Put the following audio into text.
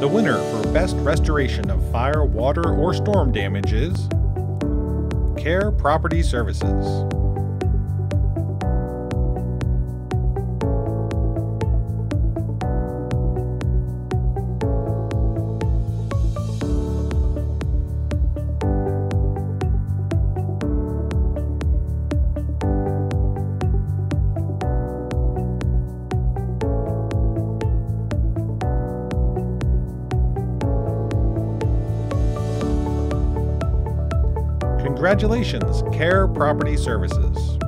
The winner for Best Restoration of Fire, Water, or Storm Damage is Care Property Services. Congratulations, Care Property Services.